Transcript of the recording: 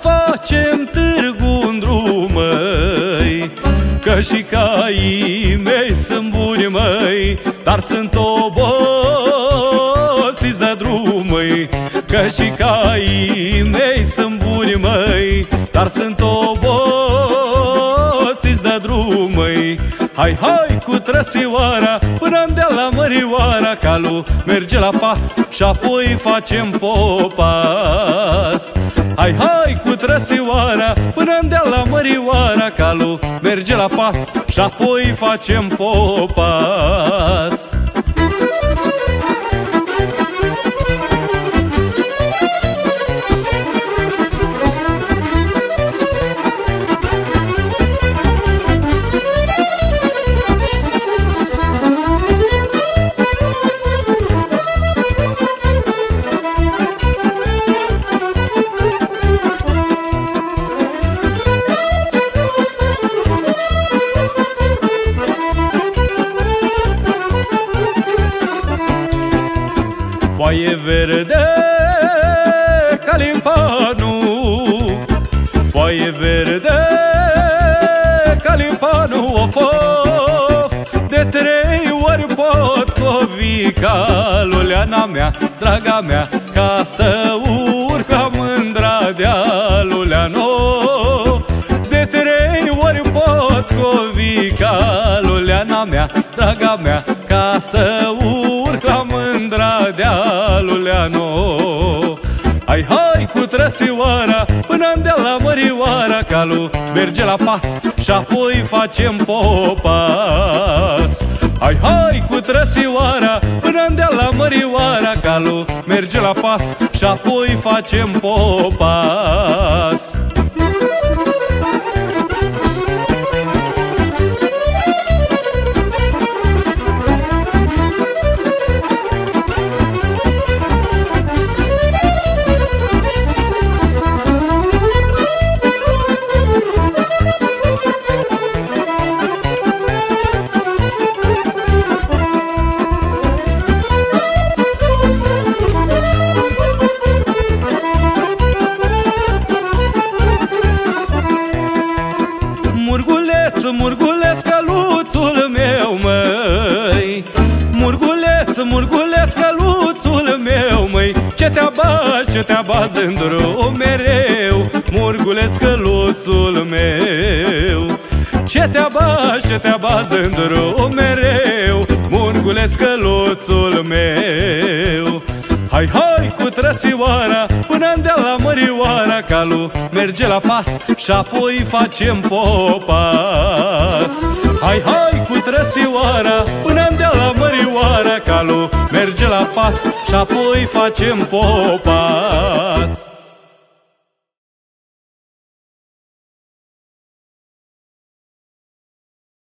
facem târgu în drum, măi Că și caii mei sunt buni, măi Dar sunt obosiți de drum, măi Că și caii mei sunt buni, măi Dar sunt obosiți de drum, măi Hai, hai cu trăsioara până de la Mărioara Calul merge la pas și apoi facem popas. Hai, hai cu trăsioara până de la Mărioara Calul merge la pas și apoi facem popas Foaie verde ca limpanu Foaie verde ca limpanu Of, of, de trei ori pot covi Caluleana mea, draga mea Ca să urc la mândra dealuleano De trei ori pot covi Caluleana mea, draga mea Ca să urc la mândra dealuleano Hai, hai cu trăsioara până de la Mărioara Calul merge la pas și apoi facem popas. Hai, hai cu trăsioara până de la Mărioara Calul merge la pas și apoi facem popas abas, ce te abas în drum mereu Murguleț, căluțul meu. Ce te abas, ce te abas în drum mereu Murguleț, căluțul meu. Hai, hai cu trăsioara până de la Mărioara Calul merge la pas și apoi facem popas. Hai, hai cu trăsioara până de la Mărioara Calul merge la pas și apoi facem popas